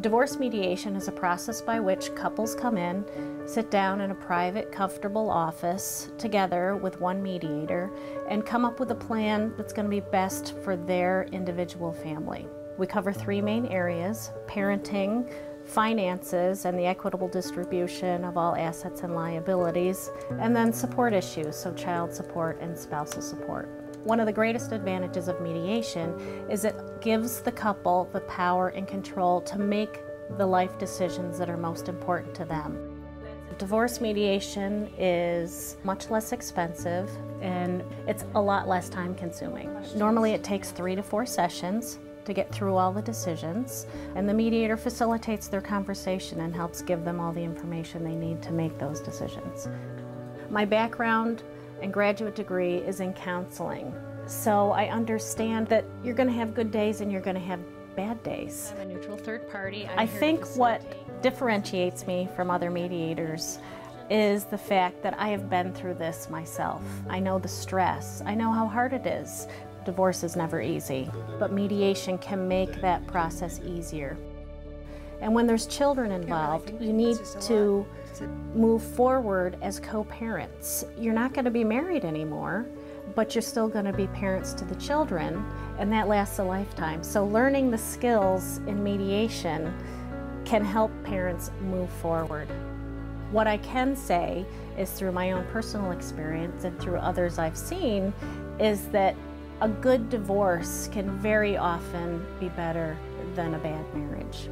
Divorce mediation is a process by which couples come in, sit down in a private, comfortable office together with one mediator, and come up with a plan that's going to be best for their individual family. We cover three main areas parenting, finances, and the equitable distribution of all assets and liabilities, and then support issues, so child support and spousal support. One of the greatest advantages of mediation is it gives the couple the power and control to make the life decisions that are most important to them. Divorce mediation is much less expensive and it's a lot less time consuming. Normally it takes three to four sessions to get through all the decisions, and the mediator facilitates their conversation and helps give them all the information they need to make those decisions. My background and graduate degree is in counseling, so I understand that you're going to have good days and you're going to have bad days. I'm a neutral third party. I'm I think what differentiates me from other mediators is the fact that I have been through this myself. I know the stress, I know how hard it is. Divorce is never easy, but mediation can make that process easier. And when there's children involved, you need to move forward as co parents. You're not going to be married anymore, but you're still going to be parents to the children, and that lasts a lifetime. So, learning the skills in mediation can help parents move forward. What I can say is through my own personal experience and through others I've seen is that a good divorce can very often be better than a bad marriage.